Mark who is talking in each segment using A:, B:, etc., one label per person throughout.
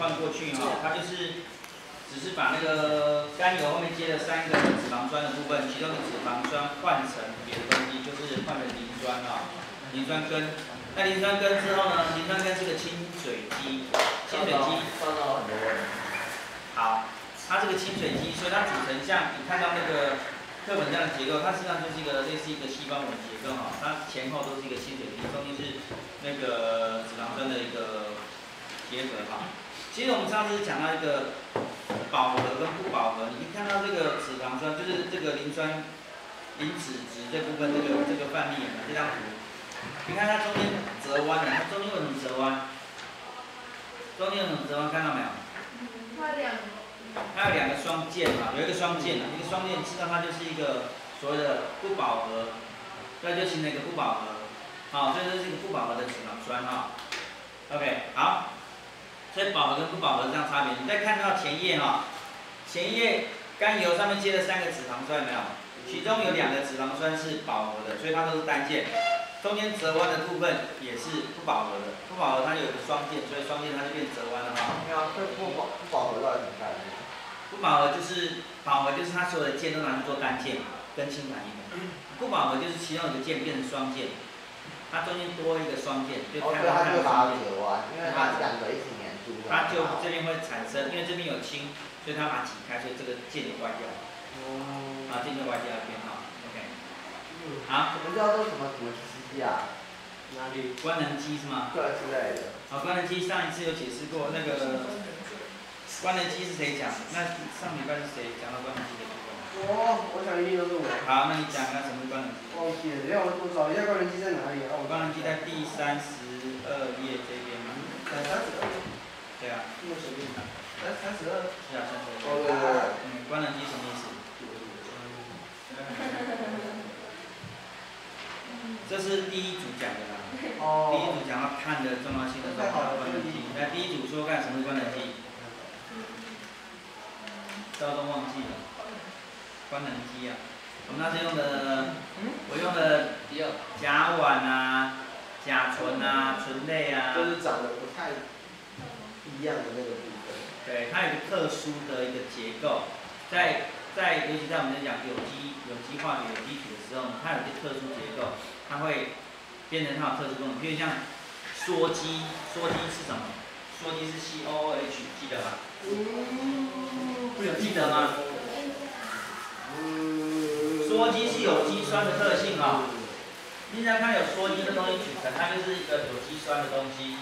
A: 换过去哈，它就是只是把那个甘油后面接了三个脂肪酸的部分，其中的脂肪酸换成别的东西，就是换成磷酸啊，磷酸根。那磷酸根之后呢？磷酸根是个清水基，清水基。好，它这个清水基，所以它组成像你看到那个课本这样的结构，它实际上就是一个类似一个细胞膜结构哈，它前后都是一个清水基，中间是那个脂肪酸的一个结合哈。其实我们上次讲到一个饱和跟不饱和，你看到这个脂肪酸就是这个磷酸磷脂质这部分，这个这个范例这张图。你看它中间折弯了，它中间为什么折弯？中间有什么折弯？看到没有？
B: 它两，
A: 它有两个双键嘛，有一个双键一个双键，知道它就是一个所谓的不饱和，那就形成一个不饱和，好，所以这是一个不饱和的脂肪酸哈。OK，好，所以饱和跟不饱和这样差别。你再看到前叶哈，前叶甘油上面接了三个脂肪酸，没有？其中有两个脂肪酸是饱和的，所以它都是单键。中间折弯的部分也是不饱和的，不饱和它有一个双键，所以双键它就变折弯了哈。
C: 对啊，这不饱不饱和到底怎么办？
A: 不饱和就是饱和就是它所有的键都拿去做单键，跟氢反应的。不饱和就是其中一个键变成双键，它中间多一个双键，就看到它
C: 就把它折弯，因为它两个一起。
A: 它就这边会产生，因为这边有氢，所以它把它挤开，所以这个键就歪掉了。哦。啊，键就歪掉了，变好，OK。好。
C: 什么叫做什么什么？机啊，
A: 哪里？官能机是吗？
C: 对，之类的。
A: 好，官能机上一次有解释过，那个 官能机是谁讲？那上礼拜是谁讲到官能机的部分？
D: 我，我想一定都是我。
A: 好，那你讲一下什么是官能机？
D: 忘记了，让我我找一下官能机在哪里啊？
A: 官能机在第三十二页这边吗？
D: 三十二。
A: 对啊。
D: 这么随便讲。三三十二。
A: 是啊，三十二。
C: 哦对对。
A: 嗯，关能机什么意思？这是第一组讲的啦，哦第一组讲到碳的重要性的时候，关能机。那第一组说干什么关能机？这都忘记了，关能机啊。我们那是用的，我用的甲烷啊、甲醇啊、醇类啊。
D: 就是长得不太一样的那个部分。
A: 对，它有个特殊的一个结构，在在尤其在我们在讲有机有机化学有机体的时候呢，它有一个特殊结构。它会变成它的特殊功能，比如像羧基，羧基是什么？羧基是 C O O H，记得吧？有记得吗？羧基是有机酸的特性啊。你想看有羧基的东西组成，它就是一个有机酸的东西。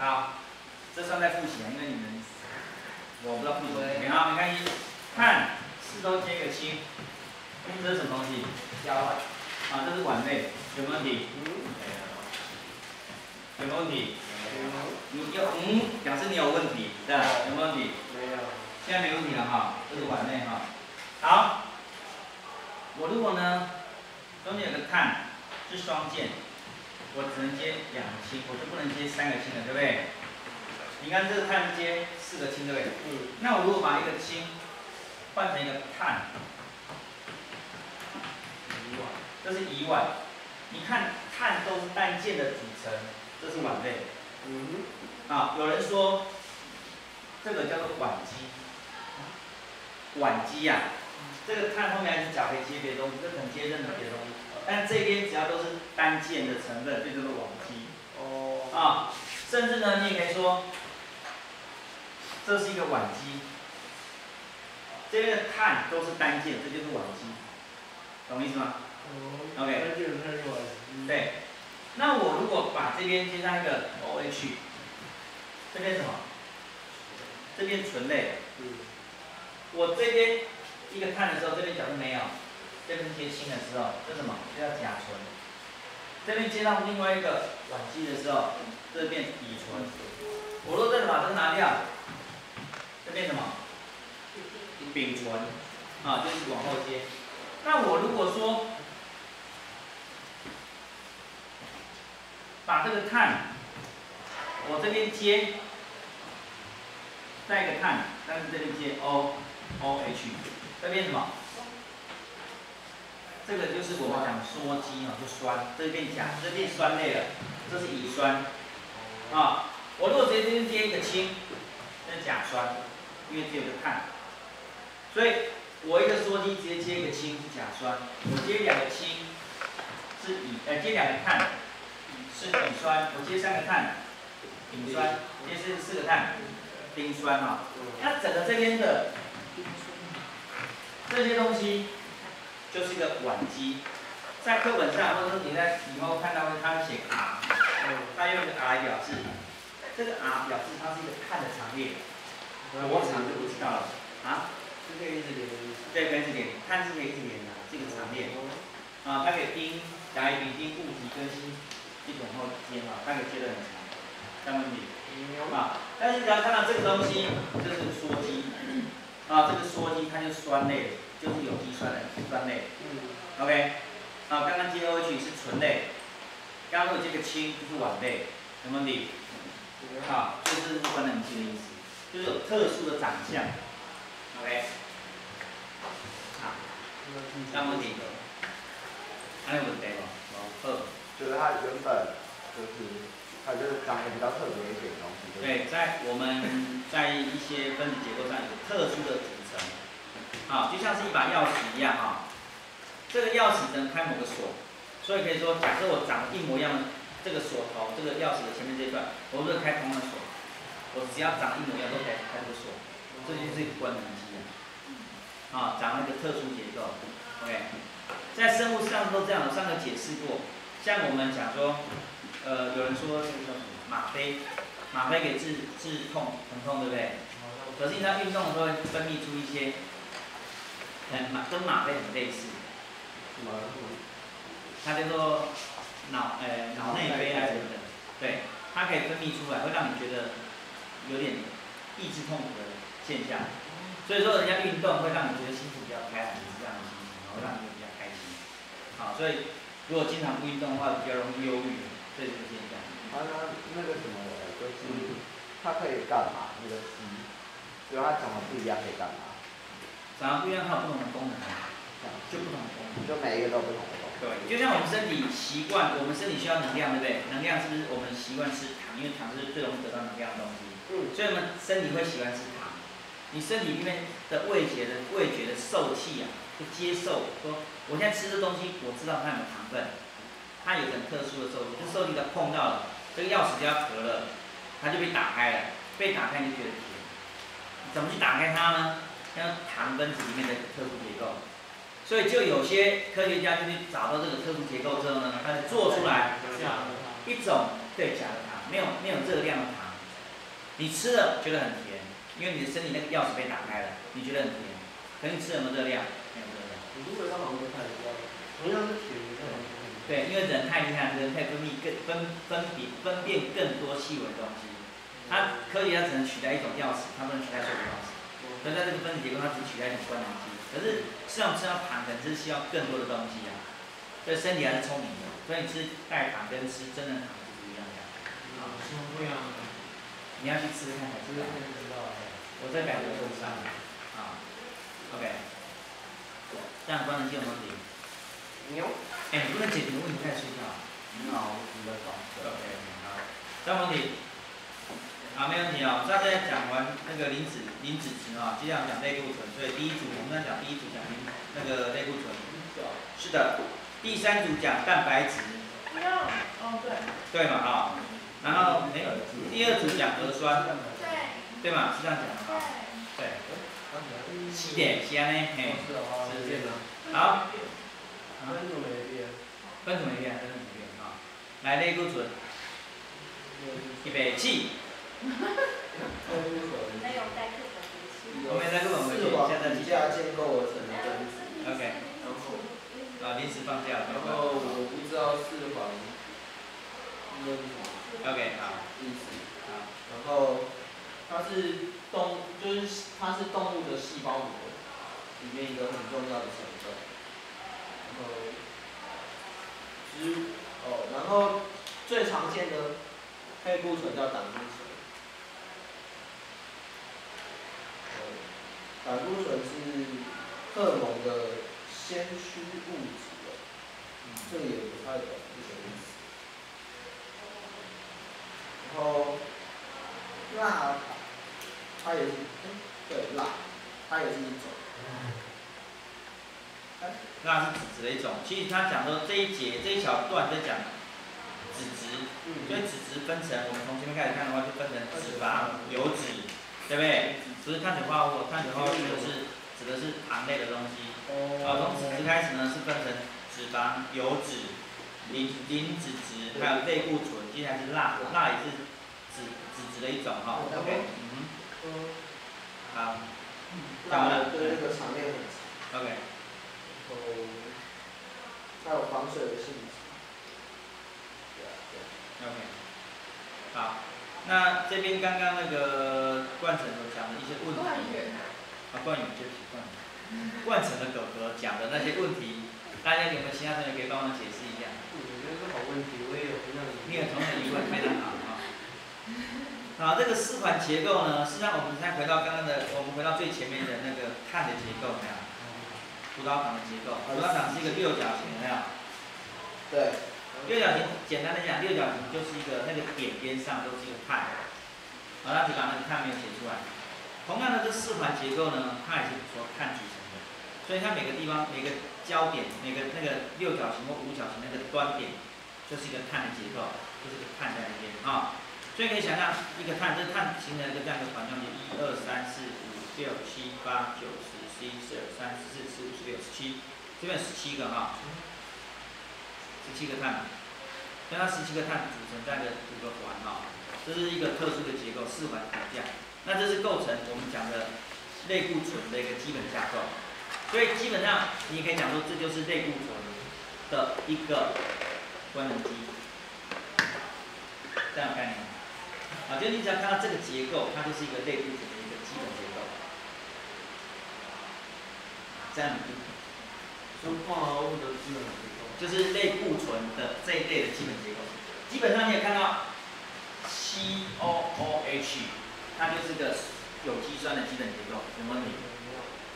A: 好，这算在复习啊，因为你们我不知道复习什么。好，你看一，碳四周接个氢，这是什么东西？甲烷，啊，这是碗内，有没有问题？有没有问题？你有嗯，表示你有问题，对吧？有没有问题？
D: 没有。
A: 现在没问题了哈，这是碗内哈。好，我如果呢，中间有个碳是双键，我只能接两个氢，我就不能接三个氢了，对不对？你看这个碳接四个氢，对不对？嗯。那我如果把一个氢换成一个碳。这是乙烷，你看碳都是单键的组成，这是烷类。嗯。啊，有人说这个叫做烷基，烷基呀，这个碳后面还是甲可以接别的东西，这可能接任何别的东西，但这边只要都是单键的成分，这就是烷基。哦。啊，甚至呢，你也可以说这是一个烷基，这边的碳都是单键，这就是烷基，懂意思吗哦？OK，对，那我如果把这边接上一个 OH，这边什么？这边醇类。嗯我这边一个碳的时候，这边假设没有，这边接氢的时候，这什么？这叫甲醇。这边接到另外一个烷基的时候，这变乙醇。我若再把这拿掉，这变什么？丙醇。啊，就是往后接。那我如果说把这个碳，我这边接，再一个碳，但是这边接 O O H，这边什么？这个就是我们讲羧基啊，就酸，这边甲，这变酸类了，这是乙酸，啊，我如果直接这边接一个氢，那是甲酸，因为只有个碳，所以我一个羧基直接接一个氢是甲酸，我接两个氢是乙，呃接两个碳是乙酸，我接三个碳丙酸，接四四个碳丁酸哈，那整个这边的这些东西就是一个烷基，在课本上或者说你在以后看到会他写 R，他用一个 R 来表示。这个 R 表示它是一个碳的长链，多长就不知道了啊。
D: 是可以一直连的意思。
A: 对，可以一直连，碳是可以一直连的，这个长链。啊，它可以丁、甲、乙、丙、丁、戊、己、庚、辛一种后接嘛，它可以接得很长，没问题。啊，但是你要看到这个东西，这是羧基，啊，这个羧基它就是酸类，就是有机酸的酸类。嗯。OK，啊，刚刚 GOH 是醇类，刚刚这个氢就是烷类，没问题。好，就是官能基的意思，就是有特殊的长相，OK，好，那问题，还有问题吗？
C: 好，就是它原本就是它就是长得比较特别一点的东西。
A: 对，在我们在一些分子结构上有特殊的啊，就像是一把钥匙一样啊，这个钥匙能开某个锁，所以可以说，假设我长得一模一样的。这个锁头，这个钥匙的前面这一段，我是开同样的锁，我只要长一模一样都可以开这个锁，这就是一个关能机啊，啊，长了一个特殊结构，OK，在生物上都这样，上个解释过，像我们讲说，呃，有人说这个叫什么吗啡，吗啡可以治治痛疼痛，对不对？可是你在运动的时候会分泌出一些，嗯，马跟马背很类似，
C: 什么？
A: 它叫做。脑呃，脑内啡啊什么的，对，它可以分泌出来，会让你觉得有点抑制痛苦的现象。所以说，人家运动会让你觉得心情比较开朗，是这样的心情，然后让你比较开心。好，所以如果经常不运动的话，比较容易忧郁，这就是现象。
C: 啊，那那个什么，就是它可以干嘛？那个鸡，比如它长得不一样可以干嘛？
A: 长得不一样，它有不同的功能，就不同的功能，
C: 就每一个都不同。
A: 对，就像我们身体习惯，我们身体需要能量，对不对？能量是不是我们习惯吃糖？因为糖是最容易得到能量的东西。嗯。所以我们身体会喜欢吃糖。你身体里面的味觉的味觉的受气啊，就接受说，我现在吃这东西，我知道它有糖分，它有很特殊的受气，这受气它碰到了，这个钥匙就要合了，它就被打开了，被打开你就觉得甜。怎么去打开它呢？像糖分子里面的特殊结构。所以就有些科学家就去找到这个特殊结构之后呢，他就做出来一种对假的糖，没有没有热量的糖，你吃了觉得很甜，因为你的身体那个钥匙被打开了，你觉得很甜，可你吃什么热量？没有热量。
D: 你如果同样是甜，
A: 对，因为人太厉害，人可以分泌更分分比分辨更多细微的东西，它科学家只能取代一种钥匙，他不能取代所有钥匙，所以在这个分子结构，它只取代一种官能基。可是吃上吃到糖，可能是需要更多的东西啊。所以身体还是聪明的，所以你吃代糖跟吃真的糖是不一样的。
D: 啊，是不一样
A: 你要去吃看才知道。我在感觉路上。啊，OK。这样关能器有问题？
D: 牛。
A: 哎，不能解决问题再睡觉。
C: 你好，你在搞。
A: OK，好。这样问题。好，没问题哦。现在讲完那个磷脂、磷脂质啊，接下来讲类固醇。所以第一组我们在讲第一组讲磷那个类固醇。是的。第三组讲蛋白质。
B: 哦，对。
A: 对嘛哈。然后哎，第二组讲核酸。
B: 对。
A: 对嘛，是这样讲的哈。对。七点，先呢，嘿。是这样的。好。
D: 分组没变。
A: 分组没变，分组没变啊。来类固醇。预备起。
B: 没有带课本回去。
A: 我没带课本回去，现在
D: 几家建构我成的分子。
A: OK。啊，临时放假。
D: 然后我不知道四环。
A: OK，好。
D: 意思。好。然后它是动，就是它是动物的细胞膜里面一个很重要的成分。然后，植哦，然后最常见的类固醇叫胆固醇。胆固醇是荷尔蒙的先驱物质，这个也不太懂是什么意思。然后蜡，它也是，对蜡，它也是一种。
A: 那是脂质的一种。其实他讲说这一节这一小段在讲脂质，所以脂质分成，我们从前面开始看的话，就分成脂肪、油脂，对不对？不是碳水化合物，碳水化合物指的是指的是糖类的东西。啊，从脂质开始呢，是分成脂肪、油脂、磷磷脂质，还有类固醇，接下来是钠，钠也是脂脂质的一种哈。OK，嗯，好，讲完了。
D: 对，那个长链很长。
A: OK。
D: 哦，它有防水的性质。
A: OK，好，那这边刚刚那个冠城所讲的一些问题，啊，冠宇就是冠宇，冠城的哥哥讲的那些问题，大家有没有其他同学可以帮忙解释一下？
C: 我觉得是好问题，我也有同样的。
A: 你有同样的疑问，非常好啊。好，这个四环结构呢，实际上我们再回到刚刚的，我们回到最前面的那个碳的结构，没有？葡萄糖的结构，葡萄糖是一个六角形，没有？
D: 对。
A: 六角形，简单的讲，六角形就是一个那个点边上都是一个碳。好，那就把那个碳没有写出来。同样的，这四环结构呢，它也是说碳组成的，所以它每个地方每个焦点，每个那个六角形或五角形那个端点，就是一个碳的结构，就是个碳在那边啊。所以可以想象，一个碳，这碳形成一个这样一个环状就一二三四五六七八九十十。一、十二、三、十四、十五、十六、十七，这边十七个哈，十七个碳，那它十七个碳组成这样的五个环哈，这是一个特殊的结构，四环骨架。那这是构成我们讲的类固醇的一个基本架构。所以基本上你可以讲说，这就是类固醇的一个官能基，这样概念。啊，就你只要看到这个结构，它就是一个类固醇的一个基本结构。这样子，
C: 生化合物的基本结构，
A: 就是类固醇的这一类的基本结构。基本上你也看到，C O O H，它就是个有机酸的基本结构，有问题？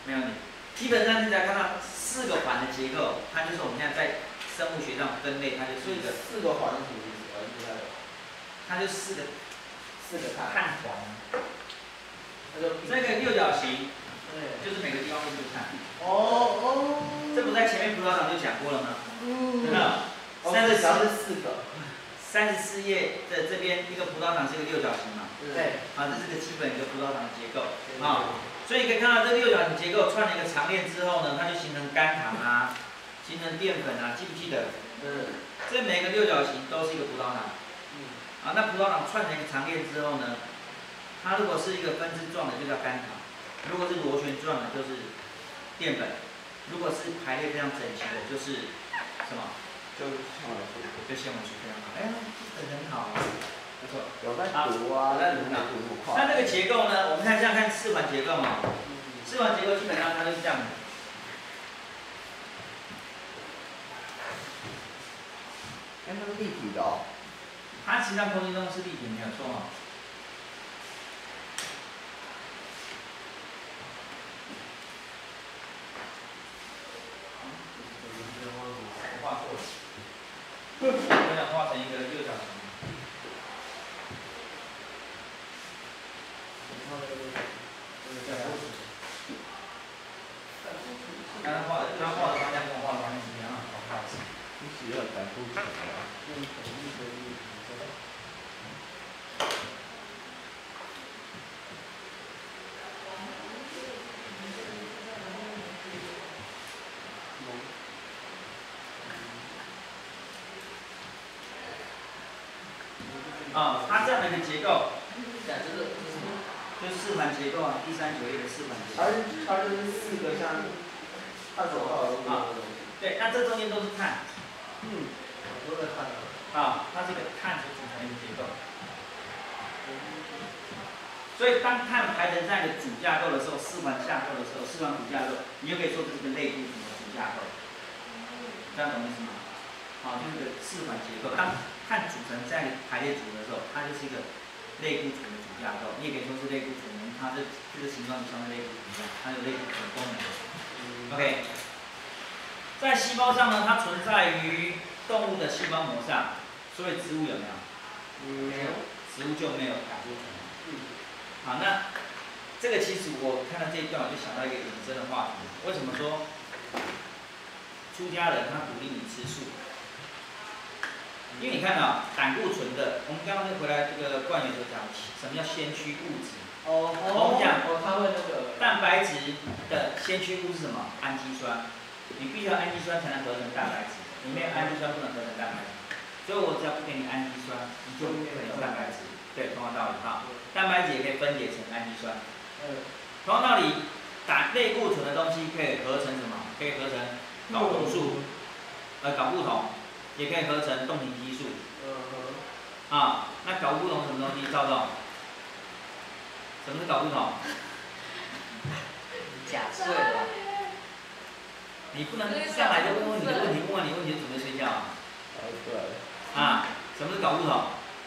A: 没有问题。基本上你只要看到四个环的结构，它就是我们现在在生物学上分类，它就是一个
D: 四个环是什么意思？
A: 它就四个
D: 四个碳
A: 碳环，这个六角形。就是每个地方都是碳。
D: 哦哦。
A: 这不在前面葡萄糖就讲过了吗？
D: 嗯。
A: 三十
D: 四个。
A: 三十四页的这边一个葡萄糖是一个六角形嘛？
D: 对。
A: 啊，这是个基本一个葡萄糖的结构啊。所以你可以看到这个六角形结构串了一个长链之后呢，它就形成甘糖啊，形成淀粉啊，记不记得？
D: 嗯。
A: 这每个六角形都是一个葡萄糖。嗯。啊，那葡萄糖串成一个长链之后呢，它如果是一个分支状的，就叫甘糖。如果是螺旋状的，就是淀粉；如果是排列非常整齐的，就是什么？
C: 就纤维素。
A: 就纤维素非常好。哎呀，这很好，不错。
C: 有在读啊，在读哪读
A: 那这个结构呢？我们看一下看四环结构嘛。四环结构基本上它就是这样。
C: 哎，它是立体的哦。
A: 它实际上空间中是立体，没有错哦。我想画成一个六角形。他画的，他画的方向跟我画的方向一样，好看。
C: 你只要感触起来。
A: 的一个结构，讲这个就是四环结构啊，第三九页的四环结构。
D: 它它就是四个像碳手套一样的东西。
A: 对，那这中间都是碳。
D: 嗯，都在碳。
A: 啊，它是一个碳所组成的一个结构。所以当碳排成这样一个主架构的时候，四环架构的时候，四环主架构，你就可以说这是个类固醇的主架构。这样懂意思吗？好，就是个四环结构。当碳组成这样排列组的时候，它就是一个类固醇的主架构。你也可以说是类固醇，它的这个形状就像类固醇一样，它有类固醇功能。OK，在细胞上呢，它存在于动物的细胞膜上，所以植物有没有？
D: 没有。
A: 植物就没有胆固醇。好，那这个其实我看到这一段，我就想到一个引申的话题，为什么说出家人他鼓励你吃素？因为你看啊胆固醇的，我们刚刚就回来这个冠元所讲，什么叫先驱物质？
D: 哦，
A: 我们讲
D: 哦，他会那个
A: 蛋白质的先驱物是什么？氨基酸。你必须要氨基酸才能合成蛋白质，你没有氨基酸不能合成蛋白质。所以我只要不给你氨基酸，你就没有蛋白质。对，同样道理哈。蛋白质也可以分解成氨基酸。
D: 嗯。
A: 同样道理，胆类固醇的东西可以合成什么？可以合成睾酮素，呃，睾固酮。也可以合成动型激素。
D: 嗯
A: 哼。啊，那搞不懂什么东西？赵总？什么是搞不懂？
C: 假睡了。
A: 你不能上来就问问你的问题，问完你问题就准备睡觉啊？
C: 哦，对。
A: 啊，什么是搞不懂？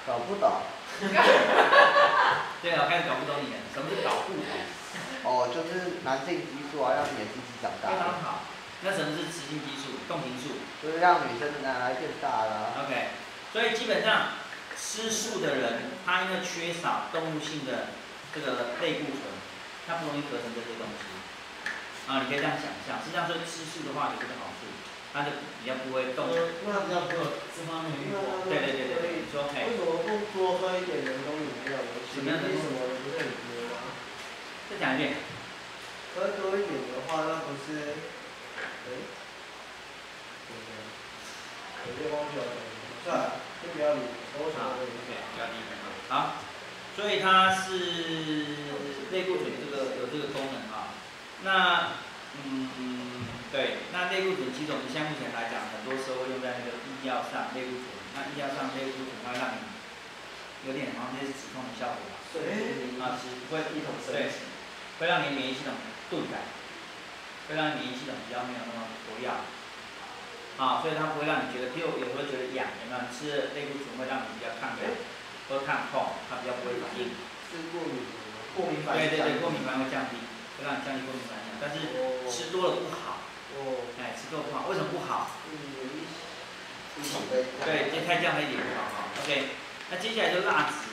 C: 搞不懂。
A: 对啊，开始搞不懂你了。什么是搞不懂？
C: 哦，就是男性激素啊，让你的鸡鸡长大。
A: 非常好。那什么是雌性激素？动情素。
C: 就是让女生的男孩变大了。
A: OK，所以基本上吃素的人，他因为缺少动物性的这个类固醇，他不容易合成这些东西。啊，你可以这样想象，实际上说吃素的话有这个好处，它就比较不会动。
D: 那比较不有脂肪的欲望。
A: 对对对对，你说
D: 为什么不多喝一点人工饮料？什么样的什么的不是很多吗？
A: 再讲一遍。
D: 喝多一点的话，那不是？哎，有些忘记了，算，先不要理，我想问一下，
A: 不要理好，所以它是内固醇这个有这个功能啊。那嗯对，那内固醇其实我们现在目前来讲，很多时候用在那个医药上，内固醇。那医药上类固醇会让你有点好像类似止痛的效果吧？
D: 对，
A: 啊，是会一会让你免疫系统钝感。会让免疫系统比较没有那么活跃，啊，所以它不会让你觉得，又有时候觉得痒，有没有？吃类固醇会让你比较抗痒，或抗痛，它比较不会反应。
D: 是过敏过敏反应。
A: 对对对，过敏反应会降低，会让你降低过敏反应。但是吃多了不好。哦。哎，吃多了不好，为什么不好？
D: 嗯，
A: 对，就太降了一点不好哈。OK，那接下来就辣子。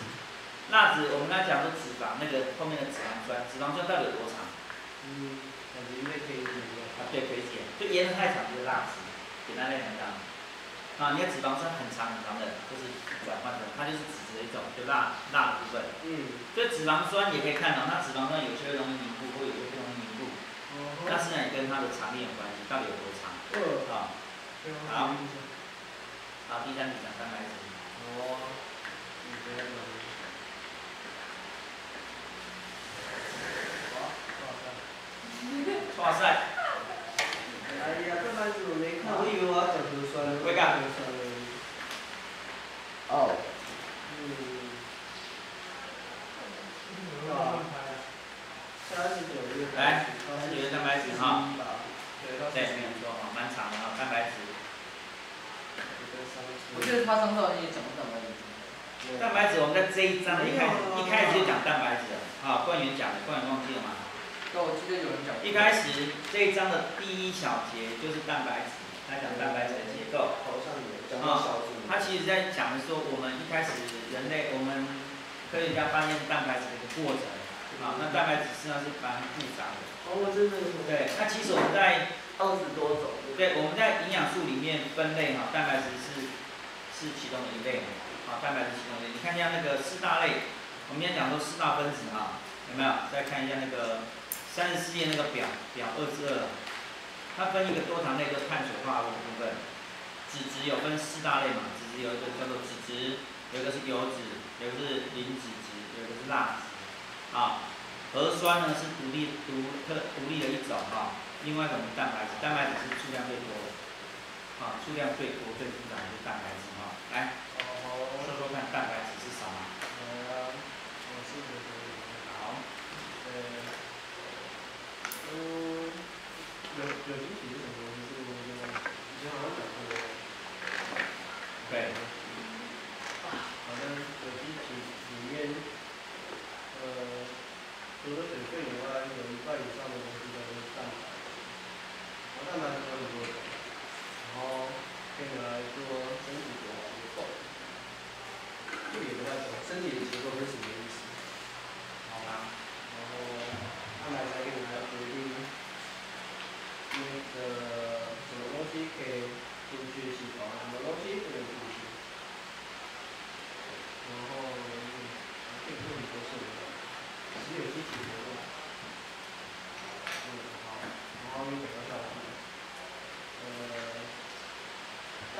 A: 辣子我们刚才讲说脂肪，那个后面的脂肪酸，脂肪酸到底有多长？
D: 嗯。感觉应该可以减
A: 啊，对，可以减。就延的太长就是蜡质，简单来讲讲。啊，你的脂肪酸很长很长的，就是转换的，它就是脂质的一种，就蜡蜡的部分。嗯。所以脂肪酸也可以看到，它脂肪酸有些容易凝固，或有些不容易凝固。哦。但是呢，也跟它的长链有关系，到底有多长？嗯。啊。好。好，第三题讲蛋白质。哦。哇塞！
D: 哎呀，这班主没看，我以为我要讲核酸呢。
A: 会干？
C: 哦。
D: 嗯。啊。三十九页。
A: 来，三十九页蛋白质哈。对，没有错哈，蛮长的哈，蛋白质。
C: 我记得他上次也讲过蛋白质。
A: 蛋白质我们在这一章的一开始一开始就讲蛋白质了，啊，官员讲的，官员忘记了吗？
C: 我记得有人讲。
A: 一开始这一章的第一小节就是蛋白质，他讲蛋白质的结构。头上的啊，他其实在讲的说，我们一开始人类，我们科学家发现蛋白质的一个过程。啊，那蛋白质实际上是蛮复杂的。
D: 哦，真的。
A: 对，那其实我们在
D: 二十多种。
A: 对，我们在营养素里面分类哈，蛋白质是是其中的一类。啊，蛋白质其中一类。你看一下那个四大类，我们今天讲说四大分子哈，有没有？再看一下那个。三十四页那个表，表二十二，它分一个多糖类跟碳水化合物部分。脂质有分四大类嘛？脂质有一个叫做脂质，有一个是油脂，有一个是磷脂质，有一个是蜡质。啊，核酸呢是独立独特独立的一种哈。另外一种是蛋白质，蛋白质是数量最多的。啊，数量最多最复杂的是蛋白质哈。来，说说看蛋白质是什么？
D: 嗯，有有机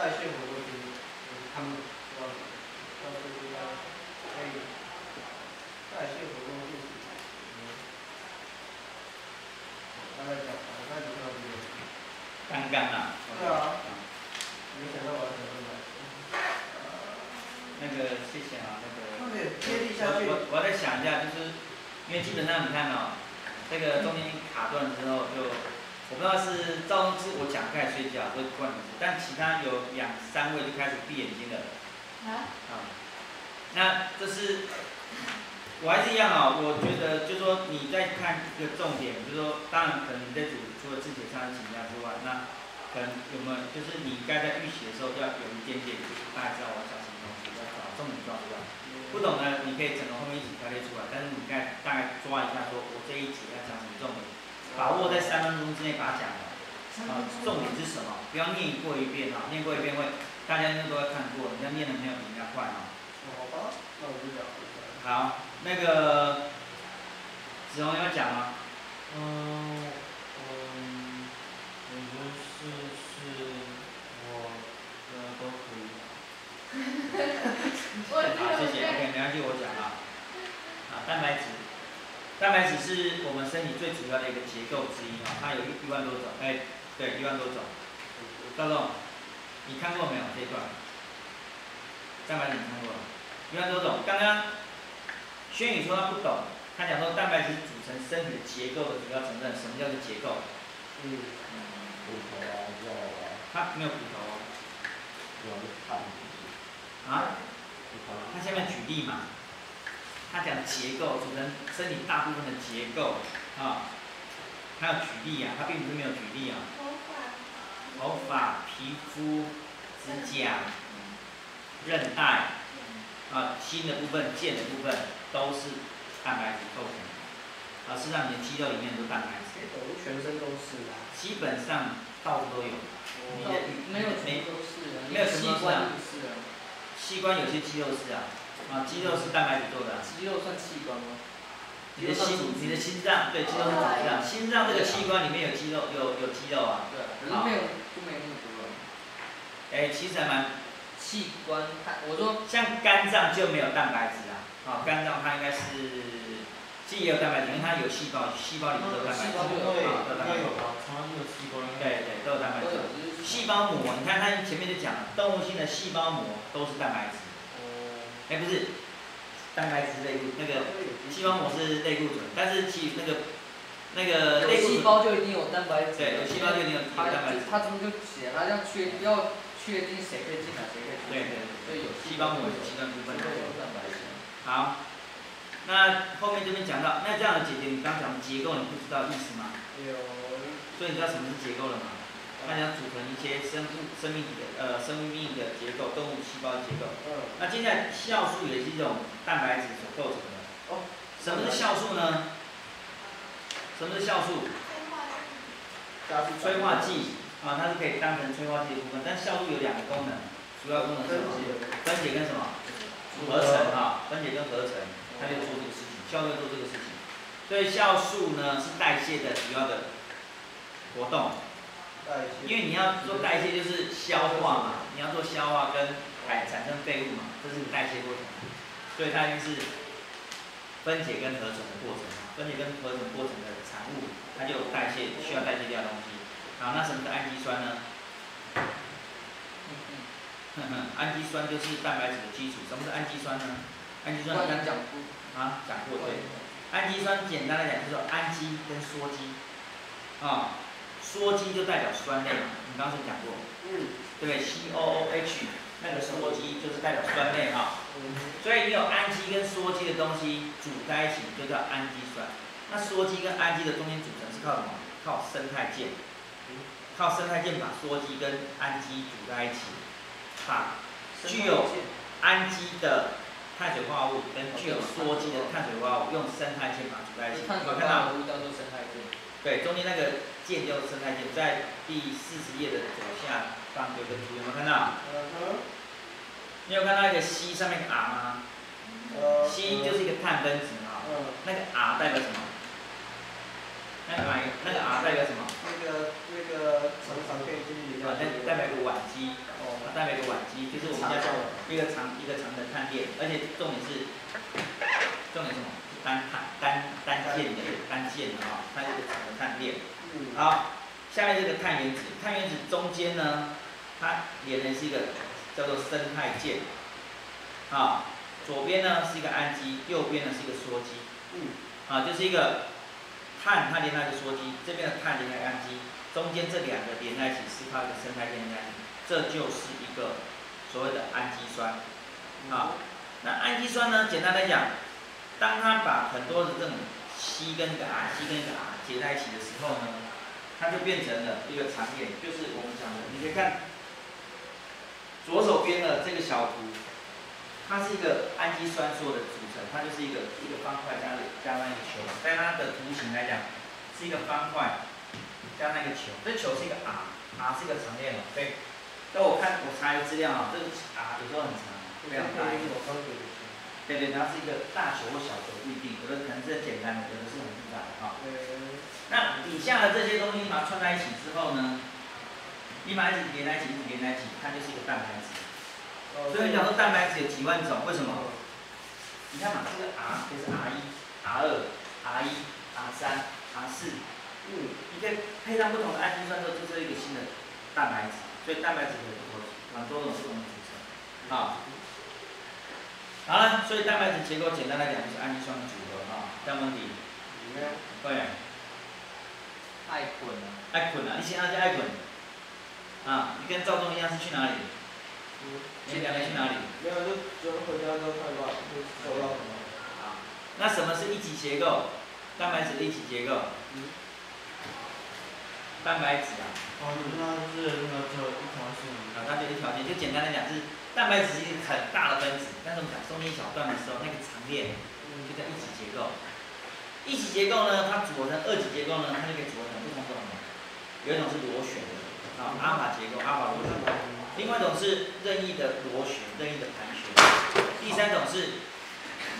D: 在线活动群，就是他们要要这
A: 个可以在线活动群，嗯，大概讲大概就到这里。刚刚啊。东之我讲开始睡觉，会关你，但其他有两三位就开始闭眼睛了。啊。啊。那这是。我还是一样啊，我觉得就是说你在看一个重点，就是说当然可能你在组除了自己上的请假之外，那可能有没有就是你该在预习的时候要有一点点，就是大家知道我要讲什么东西，要找重点抓出来。不懂的你可以整个后面一起排列出来，但是你该大概抓一下，说我这一节要讲什么重点，把握在三分钟之内把它讲完。啊，重点是什么？不要念过一遍啊，念过一遍会大家应该都会看过，人家念的没有比人家快啊。
C: 好吧，那我就讲。
A: 好，那个子龙要讲吗？
E: 嗯嗯，你的事是我的都可以。
A: 好，谢谢。OK，没关系，我讲啊。啊，蛋白质，蛋白质是我们身体最主要的一个结构之一啊，它有一一万多种，哎，对，一万多种。赵总，你看过没有这一段？蛋白质你看过了，一万多种，刚刚。轩宇说他不懂，他讲说蛋白质组成身体的结构的主要成分，什么叫做结构？
C: 嗯，骨头啊，肉啊。
A: 他没有骨头。
C: 有看。
A: 啊？他下面举例嘛，他讲结构组成身体大部分的结构啊，他要举例啊，他并不是没有举例啊。头发。皮肤、指甲、韧带。啊，新的部分、腱的部分都是蛋白质构成的。啊，实际上你的肌肉里面都蛋白质。
C: 全身都是啊。
A: 基本上到处都有。
D: 你的没有没都是啊。
A: 没有器官是啊。器官有些肌肉是啊。啊，肌肉是蛋白质做的。
D: 肌肉算器官吗？
A: 你的心，你的心脏，对，肌肉是怎么样。心脏这个器官里面有肌肉，有有肌肉啊。
D: 对，可是没有，就没有那么多了。
A: 哎，其实还蛮。
D: 器官，它我说
A: 像肝脏就没有蛋白质啊，啊，肝脏它应该是既有蛋白质，因为它有细胞，细胞里面都有蛋白质，
E: 对，应该有吧，常有细胞。
A: 对对，都有蛋白质。细胞膜，你看它前面就讲了，动物性的细胞膜都是蛋白质。哦。哎，不是，蛋白质类固那个细胞膜是类固醇，但是其那个那个类
D: 细胞就一定有蛋白质。
A: 对，有细胞就一定有蛋白质。
D: 它怎么就写？它要确要。确定谁可以进来，谁可以出
A: 对对
D: 对，有
A: 细胞膜有器官部分。
D: 蛋白质。
A: 好，那后面这边讲到，那这样的姐姐，你刚讲的结构，你不知道意思吗？
C: 有。
A: 所以你知道什么是结构了吗？它想组成一些生物、生命体的呃生命的结构，动物细胞结构。嗯。那现在酵素也是一种蛋白质所构成的。哦。什么是酵素呢？什么是酵素？催化剂。啊，它是可以当成催化剂的部分，但酵素有两个功能，主要功能是什么？分解跟什么？合成啊，分解跟合成，它就做这个事情，酵素做这个事情。所以酵素呢是代谢的主要的活动。因为你要做代谢就是消化嘛，你要做消化跟产产生废物嘛，这是你代谢过程。所以它就是分解跟合成的过程，分解跟合成过程的产物，它就有代谢需要代谢掉东西。好，那什么是氨基酸呢？氨基酸就是蛋白质的基础。什么是氨基酸呢？氨基酸刚
D: 讲过
A: 啊，讲过对。氨基酸简单来讲就是氨基跟羧基。啊，羧基就代表酸类，你刚刚是讲过。嗯。对不对？C O O H 那个羧基就是代表酸类哈。嗯。所以你有氨基跟羧基的东西组在一起就叫氨基酸。那羧基跟氨基的中间组成是靠什么？靠生态键。靠生态键把羧基跟氨基组在一起，把具有氨基的碳水化合物跟具有羧基的碳水化合物用生态键把它组在一起。
D: 有看到？叫做生态键。
A: 对，中间那个键叫做生态键，在第四十页的左下方有个图，有没有看到？你有看到一个 C 上面个 R 吗？C 就是一个碳分子啊。那个 R 代表什么？那个 R 那个 R 代表什么？
C: 那个那个长长可以进去。
A: 啊，那代表一个烷基，哦，代表一个烷基，就是我们叫做一个长一个长的碳链，而且重点是重点什么？单碳单单键的单键的啊，它是个长的碳链。好，下面这个碳原子，碳原子中间呢，它连的是一个叫做生态键，啊，左边呢是一个氨基，右边呢是一个羧基，
C: 嗯，
A: 啊，就是一个碳它连到一个羧基，这边的碳连到氨基，中间这两个连在一起是靠一个生态键连在一起，这就是一个所谓的氨基酸，啊，那氨基酸呢，简单来讲，当他把很多的这种 C 跟一个 R、C 跟一个 R 结在一起的时候呢，它就变成了一个长链，就是我们讲的，你可以看左手边的这个小图，它是一个氨基酸做的组成，它就是一个一个方块加加上一个球，在它的图形来讲是一个方块加上一个球，这球是一个 R，R 是一个长链哦，所以，那我看我查一个资料啊，这个 R 有时候很长，非常大一个。对对，它是一个大球或小球不一定，有的可能是很简单的，有的是很复杂的哈。那底下的这些东西把它串在一起之后呢，你把它一直连在一起，一直连在一起，它就是一个蛋白质。所以讲说蛋白质有几万种，为什么？你看嘛，这个 R 就是 R 一、R 二、R 一、R 三、R 四，嗯，你可以配上不同的氨基酸之后，就是一个新的蛋白质。所以蛋白质有很多蛮多种不同的组成，啊。好了，所以蛋白质结构简单来讲就是氨基酸的组合啊。张文迪，对，
C: 爱捆啊，
A: 爱捆啊，你现在就爱捆啊，你跟赵忠一样是去哪里？你两个去哪里？
D: 没有，就就回家之后看吧，就收到什么。
A: 啊，那什么是一级结构？蛋白质的一级结构？蛋白质啊。
E: 哦，那就是那个只有一条线。
A: 啊，它就一条线，就简单的讲是。蛋白质是一个很大的分子，但是我们讲中间一小段的时候，那个长链就叫一级结构。一级结构呢，它组合成二级结构呢，它就可以组合成不同种的。有一种是螺旋的，啊，阿法结构，阿法螺旋；另外一种是任意的螺旋，任意的盘旋；第三种是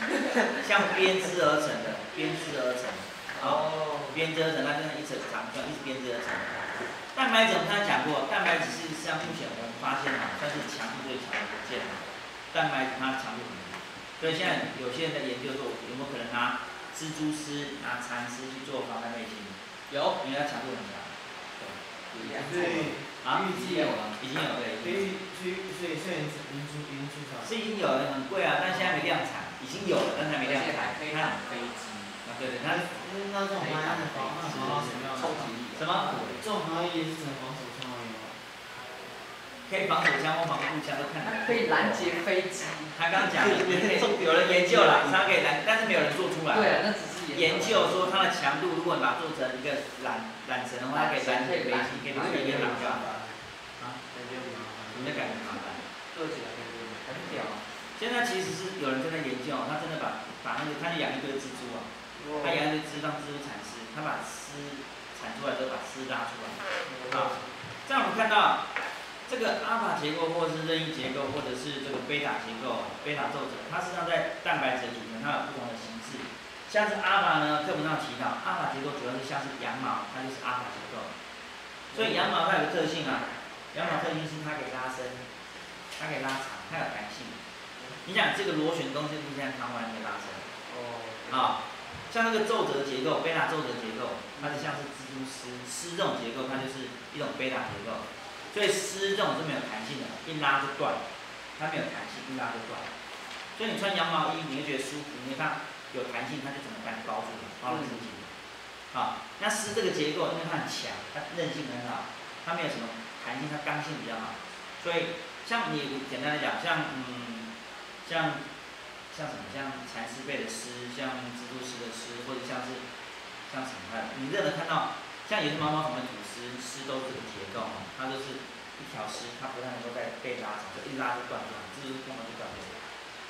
A: 像编织而成的，编织而成，哦，编织而成，它就是一层长段，一直编织而成。蛋白质我们刚才讲过，蛋白质是像目前我们发现啊，算是强度最强的组件。蛋白质它的强度很强，所以现在有些人在研究说，有没有可能拿蜘蛛丝、拿蚕丝去做防弹背心？有，因为它强度很强。
E: 对。所以
A: 啊，已经有了，已经有了。
E: 所以所以所以现在已经出已经出厂。
A: 是已经有了，很贵啊，但现在没量产，已经有了，但是还没量产。
C: 飞机。
A: 对对，那
E: 那这种防弹防弹防什么？
A: 什么？
E: 这种行业是只能防守枪而已？
A: 可以防守枪或防步枪都看。
C: 可以拦截飞机。
A: 他刚讲了，有人研究了，它可以拦，但是没有人做出来。
C: 对啊，那只是
A: 研究研究说它的强度，如果你把它做成一个缆缆绳的话，它可以拦截飞机，可以飞越航道。啊？你在感觉麻烦？
C: 做起来很屌。
A: 现在其实是有人正在研究，他真的把把那个，他就养一堆蜘蛛，他养一堆蜘蛛让蜘蛛产丝，他把丝。产出来之后把丝拉出来，啊，这样我们看到这个阿法结构或者是任意结构或者是这个贝塔结构，贝塔皱褶，它实际上在蛋白质组成它有不同的形式。像是阿法呢，课本上提到阿法结构主要是像是羊毛，它就是阿法结构。所以羊毛它有个特性啊，羊毛特性是它可以拉伸，它可以拉长，它有弹性。你想这个螺旋东西是不是像弹簧可以拉伸？哦，啊。像那个皱褶结构，贝塔皱褶结构，它是像是蜘蛛丝，丝这种结构，它就是一种贝塔结构。所以丝这种是没有弹性的，一拉就断，它没有弹性，一拉就断。所以你穿羊毛衣，你会觉得舒服，因为它有弹性，它就整个把你包住了，包了紧紧的。好，那丝这个结构因为它很强，它韧性很好，它没有什么弹性，它刚性比较好。所以像你简单来讲，像嗯，像。像什么？像蚕丝被的丝，像蜘蛛丝的丝，或者像是像什么？你任何看到，像有些毛毛虫的吐丝，丝都是这个结构嘛，它就是一条丝，它不太能够再被拉长，就一拉就断掉，蜘蛛根本就断掉。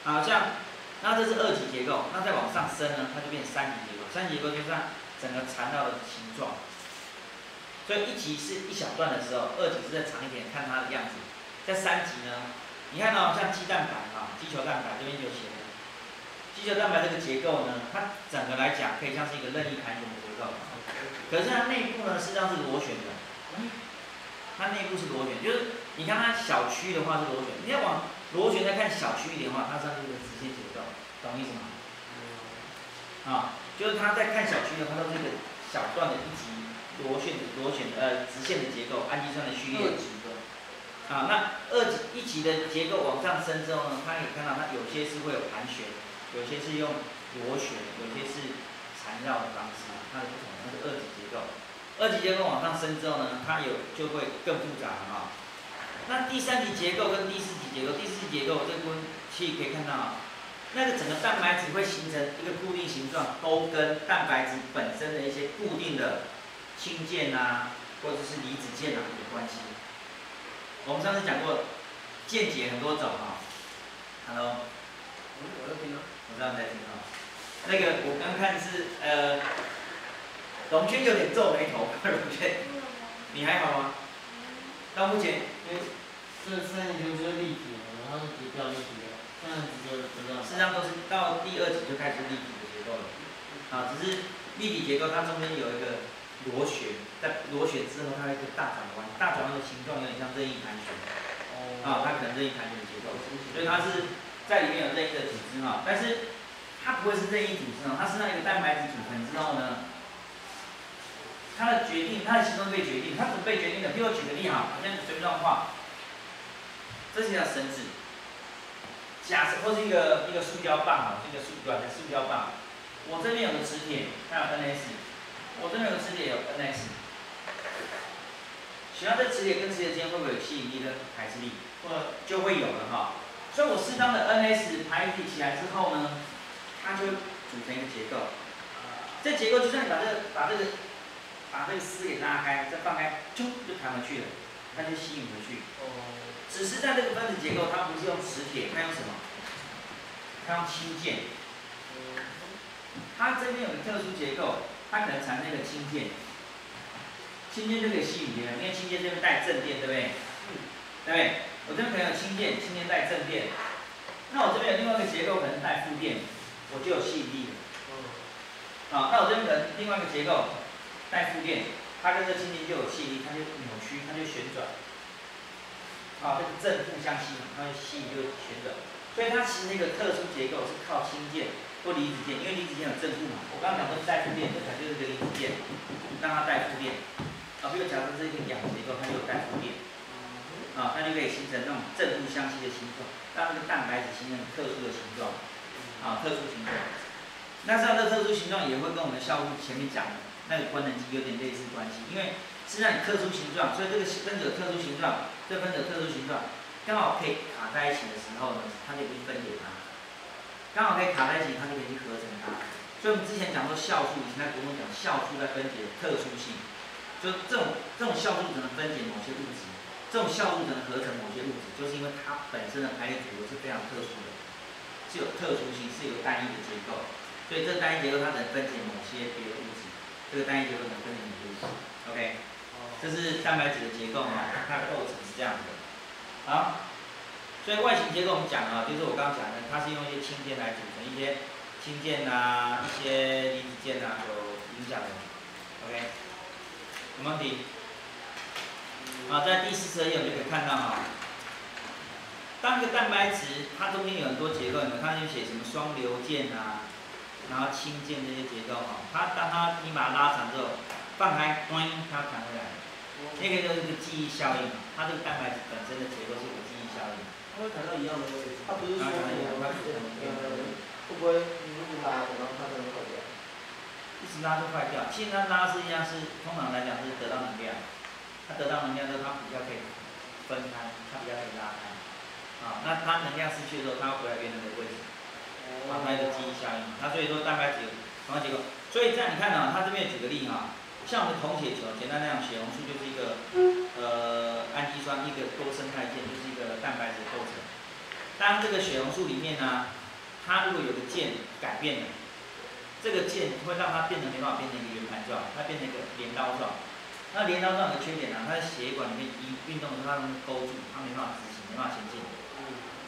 A: 好像，那这是二级结构，那再往上升呢，它就变三级结构。三级结构就是整个缠绕的形状。所以一级是一小段的时候，二级是再长一点，看它的样子。在三级呢，你看到像鸡蛋白啊，鸡球蛋白这边就写。肌球蛋白这个结构呢，它整个来讲可以像是一个任意盘旋的结构，可是它内部呢实际上是螺旋的，它内部是螺旋，就是你看它小区的话是螺旋，你要往螺旋再看小区一点的话，它是一个直线结构，懂意思吗？啊，就是它在看小区的话都是一个小段的一级螺旋螺旋呃直线的结构，氨基酸的序列。啊，那二级一级的结构往上升之后呢，它可以看到它有些是会有盘旋，有些是用螺旋，有些是缠绕的方式，它的不同，它是二级结构。二级结构往上升之后呢，它有就会更复杂了哈。那第三级结构跟第四级结构，第四级结构这个器可以看到啊，那个整个蛋白质会形成一个固定形状，都跟蛋白质本身的一些固定的氢键啊，或者是离子键啊有关系。我们上次讲过，键解很多种哈。Hello，
C: 我在听啊。
A: 我知道你在听啊。那个我刚看是呃，龙圈有点皱眉头，龙圈，你还好吗？到目前，
E: 因为这三年级就是立体的，然后是掉立体的，这样子就知道。
A: 实际上都是到第二级就开始立体的结构了。啊，只是立体结构它中间有一个。螺旋在螺旋之后，它一个大转弯，大转弯的形状有点像任意盘旋，啊，它可能任意盘旋的结构，所以它是在里面有任意的组织哈，但是它不会是任意组织哦，它是那一个蛋白质组成之后呢，它的决定，它的形状被决定，它怎么被决定的？比如举个例哈，好像随便乱画，这是条绳子，假设或是一个一个塑胶棒哈，这个塑短的塑胶棒，我这边有个磁铁，它有 NS。我这边有个磁铁有 NS，喜欢这磁铁跟磁铁之间会不会有吸引力的排斥力？会，就会有了哈。所以我适当的 NS 排挤起来之后呢，它就组成一个结构。这结构就算你把这个把这个把这个丝给拉开，再放开，就就弹回去了，它就吸引回去。哦。只是在这个分子结构，它不是用磁铁，它用什么？它用氢键。它这边有个特殊结构。它可能产生一个氢键，氢键就可以吸引别人，因为氢键这边带正电，对不对？对不对？我这边可能有氢键，氢键带正电，那我这边有另外一个结构可能带负电，我就有吸引力了。啊，那我这边可能另外一个结构带负电，它跟这氢键就有吸引力，它就扭曲，它就旋转。啊，这个正负相吸，它就吸引就旋转，所以它其实那个特殊结构是靠氢键。或离子键，因为离子键有正负嘛。我刚刚讲说带负电，这台就是个离子键，让它带负电。啊，比如假设是一个氧结构，它就有带负电。啊，它就可以形成那种正负相吸的形状，让那个蛋白质形成特殊的形状。啊，特殊形状。那这样的特殊形状也会跟我们效度前面讲的那个官能基有点类似关系，因为是让你特殊形状，所以这个分子特殊形状，这分子特殊形状刚好可以卡在一起的时候呢，它就可以分解它。刚好可以卡在一起，它就可以去合成它。所以我们之前讲说酵素，以前在国中讲酵素在分解的特殊性，就这种这种酵素只能分解某些物质，这种酵素能合成某些物质，就是因为它本身的排列组合是非常特殊的，是有特殊性，是有单一的结构，所以这单一结构它能分解某些别的物质，这个单一结构能分解某些物质。OK，这是蛋白质的结构嘛，它的构成是这样子的。好。所以外形结构我们讲啊，就是我刚刚讲的，它是用一些氢键来组成，一些氢键啊，一些离子键啊，有影响的。OK，有问题？好，在第四十页我们就可以看到哈，当一个蛋白质它中间有很多结构，你们看就写什么双硫键啊，然后氢键这些结构哈，它当它你把它拉长之后，放开，端它弹回来，那个就是个记忆效应，它这个蛋白质本身的结构是有记忆效应。
C: 它会弹到一样的位置，它不是说呃，会不会一直拉，然后它就会坏掉？
A: 一直拉就坏掉。其实它拉是一样是通常来讲是得到能量，它得到能量之后它比较可以分开，它比较可以拉开。啊，那它能量失去的时候，它会回来原来的位置。啊，它有个记忆效应。它所以说蛋白质同样结构，所以这样你看啊，它这边举个例哈，像我们铜铁球，简单来讲，血红素就是一个呃氨基酸，一个多生态键，就是一个。蛋白质构成。当这个血红素里面呢，它如果有个键改变了，这个键会让它变成没办法变成一个圆盘状，它变成一个镰刀状。那镰刀状的缺点呢，它的血管里面一运动的时候，它勾住，它没办法执行，没办法前进。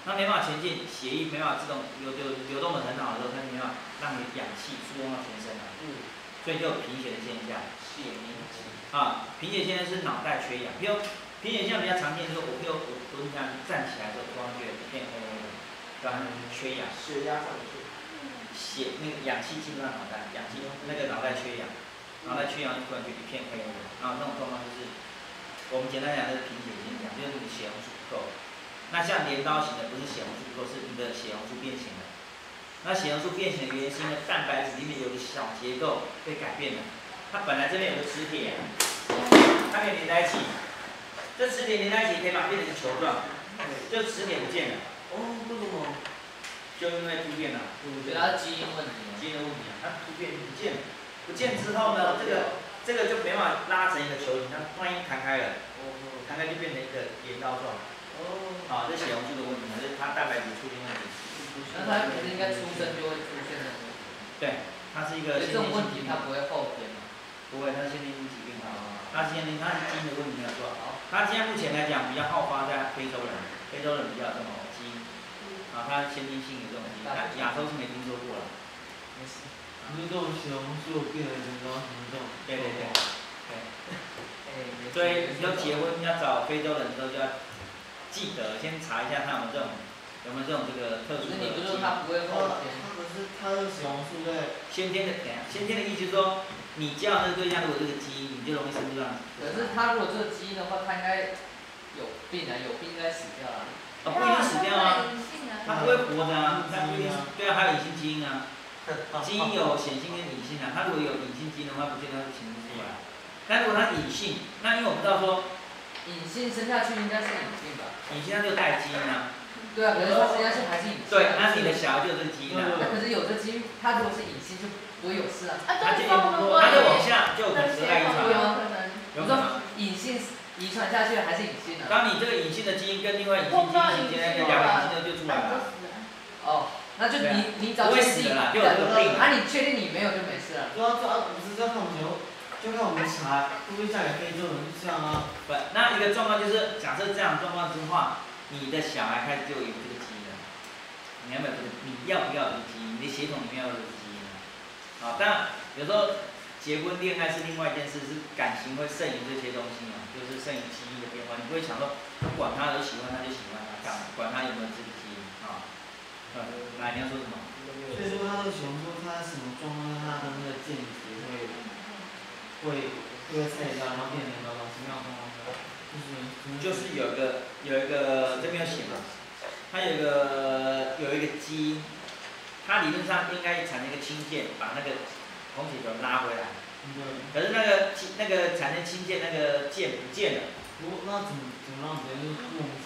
A: 那没办法前进，血液没办法自动流流流动的很好的时候，它就没办法让你氧气输送到全身了。嗯。所以就有贫血的现象。血凝结。啊，贫血现在是脑袋缺氧，比如。贫血现象比较常见，就是我又我蹲下站起来的时候，突然觉得一片黑黑的，对吧？缺氧，
C: 血压上去，
A: 血那个氧气进不到脑袋，氧气那个脑袋缺氧，然后在缺氧突然就一片黑，然后那种状况就是我们简单讲就是贫血现象，就是你血红素不够。那像镰刀型的不是血红素不够，是你的血红素变形了。那血红素变形的原因是因为蛋白质里面有个小结构被改变了，它本来这边有个磁铁，它可以连在一起，这磁铁连在一起可以把它变成球状，就磁铁不见了。
E: 哦，为什么？
A: 就因为突变了，
D: 对，它是基因问题。
A: 基因的问题啊，它突变不见了，不见之后呢，这个这个就没办法拉成一个球形，它万一弹开了，弹开就变成一个镰刀状。
E: 哦。
A: 啊，这血红素的问题，就是它蛋白质出现问题。
D: 那它不是应该出生就会出现的？
A: 对，它是一个。
D: 这种问题它不会后天吗？
A: 不会，它是先天性疾病啊。它先天它是基因的问题没有错。它现在目前来讲比较好发在非洲人，非洲人比较这种基因。啊，它先天性的这种基因，亚洲是没听说过了。
E: 没事。你这种血红素变得很高，什么这种？
A: 对对对。对。所以 你要结婚要找非洲人的时候，就要记得先查一下他有没有这种有没有这种这个特殊的基因。
D: 你不是说他不会后天？
E: 他不是，他是血红素在
A: 先天的，先天的意思就是说，你交往这个对象如果这个基因，你就容易生这样。
D: 可是他如果这个基因的话，他应该有病啊，有病应该死掉啊。
A: 啊，不一定死掉啊，他不会活的啊，他不一定，对啊，还有隐性基因啊，基因有显性跟隐性啊，它如果有隐性基因的话，不见得会显示出来。但如果它隐性，那因为我们知道说，
D: 隐性生下去应该是隐性吧？
A: 隐性那就带基因啊。
D: 对啊，可是它生下去还是隐性。
A: 对，那你的小孩就有这基因啊。
D: 那可是有的基因，它如果是隐性就不会有事啊。
A: 他就它就往下就可能带遗传。
D: 有可能。有可能。隐性。遗传下去还是隐性的。
A: 当你这个隐性的基因跟另外隐性基因之间，两个隐性的就出来了。
D: 哦，那就你你找确定，啊你确定你没有就没事了。
E: 主要主要不是在看我们，就看我们查会不会嫁给非洲人这样啊。
A: 不，那一个状况就是，假设这样状况之话，你的小孩开始就有这个基因了。你要不要这个？你要不要这个基因？你的血统里面要这个基因啊。啊，当然有时候。结婚恋爱是另外一件事，是感情会胜于这些东西嘛，就是胜于基因的变化。你不会想说，管他有喜欢他就喜欢他，干管他有没有这个基因啊？嗯，来你要说什么？
E: 所以说他这个熊说他什么状况，他的那个见解会会会猜一下，然后变成什么什么样状况？就是
A: 就是有个有一个这边有写嘛，它有一个有一个基因，它理论上应该产生一个氢键，把那个。红血球拉回来，可是那个氢那个产生氢键那个键不见了。
E: 不，那怎么怎么让别人莫名其妙？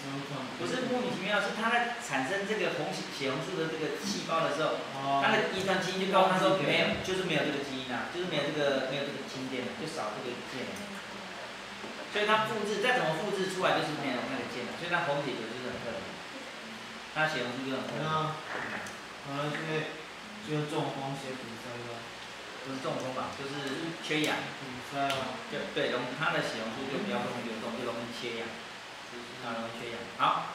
A: 不是莫名其妙，是它在产生这个红血血红素的这个细胞的时候，它的遗传基因就告诉他说没有，就是没有这个基因啊，就是没有这个没有这个氢键，就少这个键。所以它复制再怎么复制出来就是没有那个键了，所以它红血球就是很特别，它血红素就很特别。
E: 啊，好了，因为就这种红血堵塞了。
A: 不是中风吧，就是缺氧，就对，容它的血红素就比较容易流动，就容易缺氧，啊，容易缺氧。好，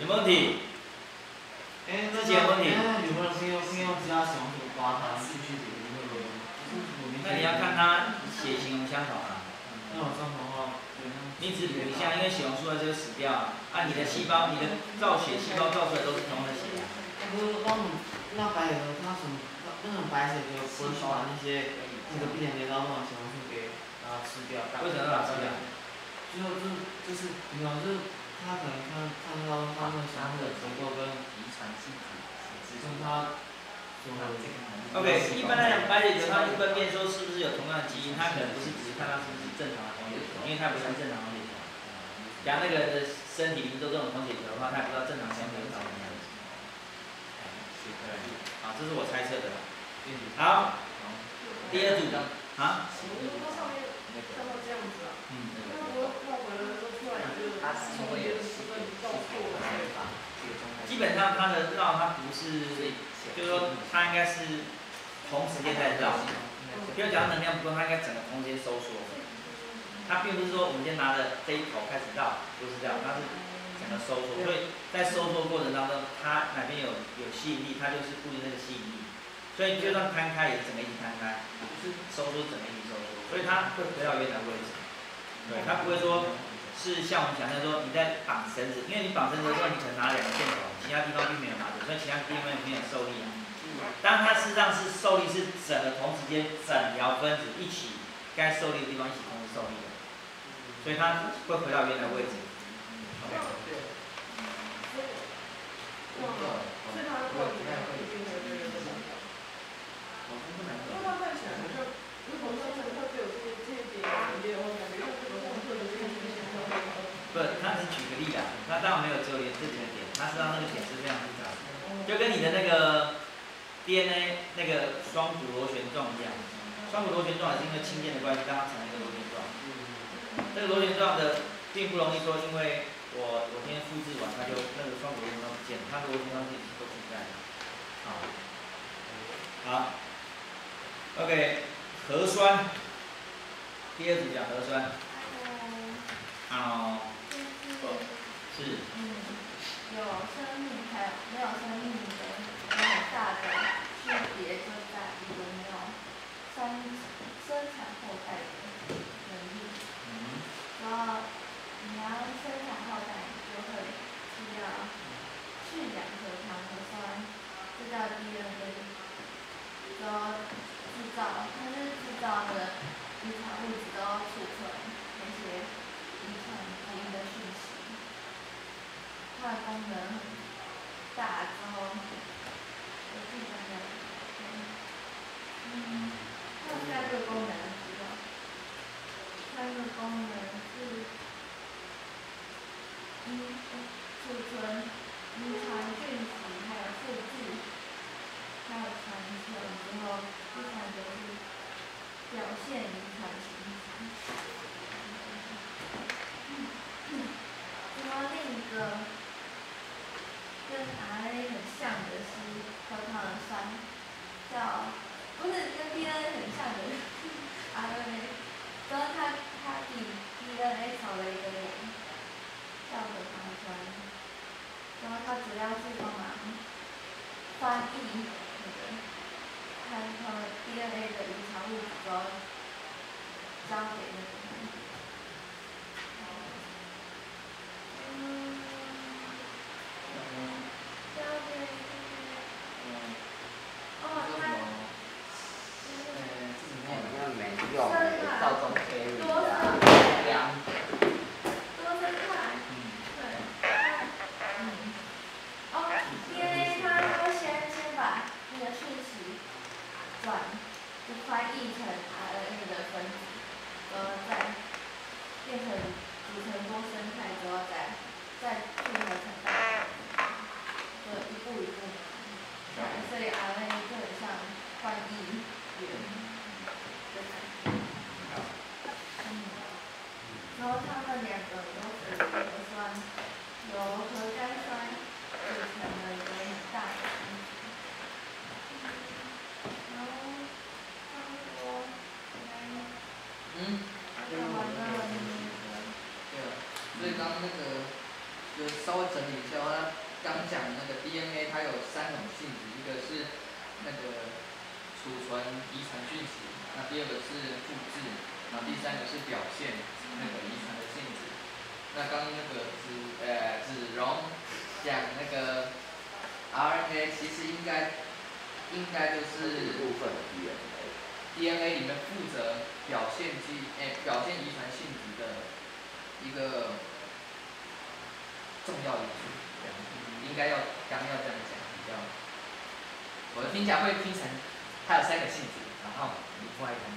A: 有没有问题？
E: 哎，
A: 之前问题。
E: 有没有先用先用其他血红素刮它，继续解决这个
A: 那你要看它血型有相同啊。
E: 那我相同的话，
A: 你只补一下，因为血红素它就死掉啊。啊，你的细胞，你的造血细胞造出来都是同样的血啊。
E: 不是，那那白血什么？那种白血球不会把那些那个病人到那种血红素给啊吃掉，
A: 为什么要吃掉？
E: 最后就是就是你知道，就他可能看看到他们血红素的结构跟遗传性质，跟他。
A: OK，一般来讲，白血球它分辨说是不是有同样的基因，它可能不是只是看它是不是正常的红血球，因为它不像正常红血球。假如那个人的身体里面都这种红血球的话，他也不知道正常红血球长什么样子。好，这是我猜测的。好，第二组的啊。基本上它的绕它不是，就是说它应该是同时间在绕。比如讲能量不够，它应该整个空间收缩。它并不是说我们先拿着这一头开始绕，不是这样，它是整个收缩。所以在收缩过程当中，它哪边有有吸引力，它就是固定那个吸引力。所以就算摊开也是整个一摊开，收缩整个一收缩，所以它会回到原来位置。对，它不会说是像我们想象说你在绑绳子，因为你绑绳子的时候你可能拿两个箭头，其他地方并没有拿着，所以其他地方没有受力啊。当它事实上是受力是整个同时间整条分子一起该受力的地方一起同时受力的，所以它会回到原来位置。OK。
B: 所以它的过程一定会被这个想到。因为他看起来好像，如果说是它只有这这一点点的话，感觉用这个红色的这个线条会
A: 不，他只举个例啊，他当然没有只有连这几个点，他实际上那个点是非常复杂的，就跟你的那个 DNA 那个双股螺旋状一样，双股螺旋状也是因为氢键的关系，让它成了一个螺旋状。这个螺旋状的并不容易说，因为我我今天复制完，它就那个双股螺旋状不见了，它的螺旋状是都存在的。好，好，OK，核酸，第二组讲核酸，好。是。
B: 嗯，有生命还有没有生命的很大的区别就在于有没有生生产后代的能力。嗯。然后你要生产后代，就会需要去氧核糖核酸，这叫 DNA。然后制造，它是制造的遗产物质都要储存那些遗传基因的讯息。它的功能大之后，我记得没有？嗯，它下一个功能是道，下一个功能是，嗯，储存遗传讯息，还有复制，还有传承之后，第三个是表现遗传形式。然后另一个。跟 RNA 很像的是核糖酸，叫不是跟 DNA 很像的 RNA，然后它它比 DNA 少了一个零，叫核糖酸，然后它主要是帮忙翻译那个，它从 DNA 的遗传物质中交给那个。
A: 嗯第三
F: 个是表现那个遗传的性质。那刚刚那个子呃子荣讲那个 rna 其实应该应该
A: 就是
C: 部分 dna
F: dna 里面负责表现基哎诶表现遗传性质的一个重要的应该要刚要这样讲比较
A: 我的
F: 听讲会听成它有三个性质然后另外一个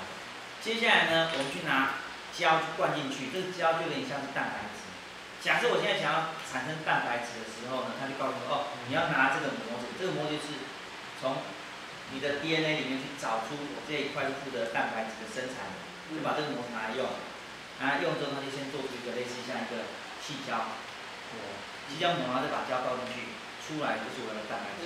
A: 我们去拿胶去灌进去，这个胶就有点像是蛋白质。假设我现在想要产生蛋白质的时候呢，他就告诉我，哦，你要拿这个模子，这个模就是从你的 DNA 里面去找出这一块负责蛋白质，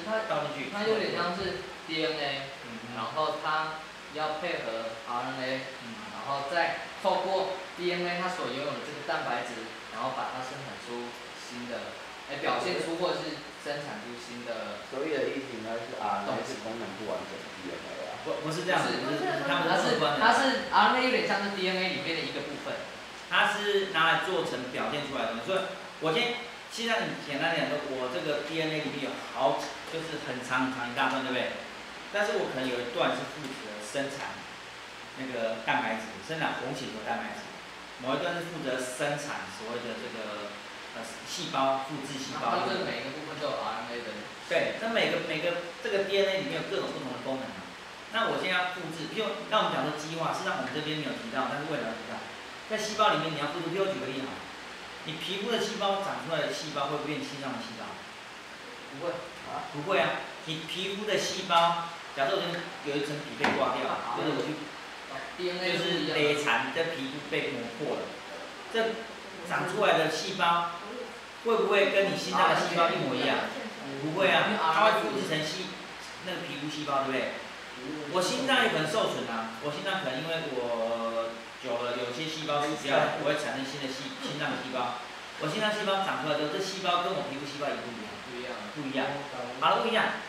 F: 它
A: 倒进去。
F: 它有点像是 DNA，然后它要配合 RNA，然后再透过 DNA 它所拥有的这个蛋白质，然后把它生产出新的，哎，表现出或者是生产出新的。
C: 所以的意思应该是 RNA 是功能不完整的 DNA 啊。
A: 不不是这样子，不是，他们
F: 它是它是 RNA 有点像是 DNA 里面的一个部分。
A: 它是拿来做成表现出来的东西，所以我先现在很简单点说，我这个 DNA 里面有好就是很长很长一大段，对不对？但是我可能有一段是负责生产那个蛋白质，生产红血球蛋白质，某一段是负责生产所谓的这个呃细胞复制细胞。
F: 它这每一个部分都有 RNA 的。
A: 对，它每个每个这个 DNA 里面有各种不同的功能啊。那我现在要复制，比如那我们讲说基化，实际上我们这边没有提到，但是未来要提到。在细胞里面，你要复制。比如举个例哈，你皮肤的细胞长出来的细胞会不会变心脏的细胞？
F: 不会
A: 啊，不会啊。你皮肤的细胞，假设我有一层皮被刮掉，或者我去，就是累残，这皮肤被磨破了，这长出来的细胞会不会跟你心脏的细胞一模一样？不会啊，它会复制成细那个皮肤细胞，对不对？我心脏也可能受损啊，我心脏可能因为我。久了，有些细胞死掉，我会产生新的细心脏的细胞。我心脏细胞长出来之后，这细胞跟我皮肤细胞也不一样，
F: 不一样，
A: 不一样。好了，不一样。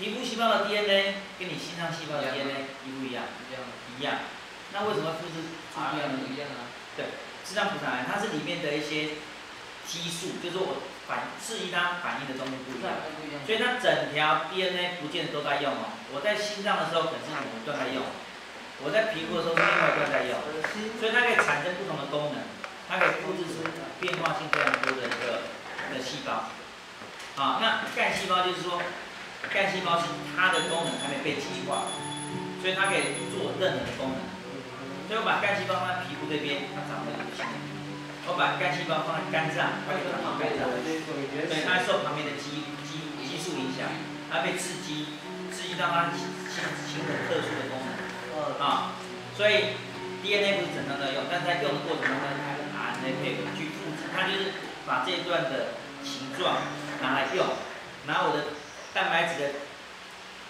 A: 皮肤细胞的 DNA 跟你心脏细胞的 DNA 一不一样？
F: 一样。
A: 一样。那为什么复制不一样呢？
F: 不一样啊。
A: 对，实际上不上来，它是里面的一些激素，就是我反刺激它反应的东西不一样。所以它整条 DNA 不见得都在用哦。我在心脏的时候，可能是某一段在用。我在皮肤的时候是另外一段在用，所以它可以产生不同的功能，它可以复制出变化性非常多的一个的细胞。好，那干细胞就是说，干细胞是它的功能还没被激化，所以它可以做任何的功能。所以我把干细胞放在皮肤这边，它长得很细；我把干细胞放在肝脏，它就长肝脏。对，它受旁边的激激激素影响，它被刺激，刺激到它形形成特殊的功能。啊，所以 DNA 不是整张在用，但是在用的过程中呢，它跟 RNA 配合去复制，它就是把这一段的形状拿来用，拿我的蛋白质的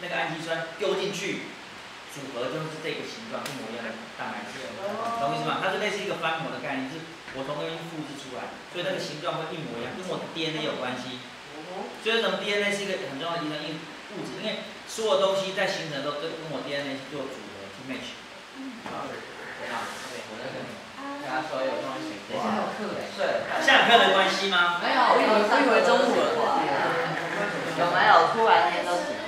A: 那个氨基酸丢进去，组合就是这个形状一模一样的蛋白质，懂意思吗？它是类似一个翻模的概念，就是我从那边复制出来，所以那个形状会一模一样，跟我的 DNA 有关系。所以什么 DNA 是一个很重要的一个物质，因为所有东西在形成都跟跟我 DNA 去做组。match，好，对啊，对，我在跟你，跟他说有东西，等一下有课嘞，对，下课的关系吗？
F: 没有，我以为我以为中午了，
C: 有没有突然间都醒过来？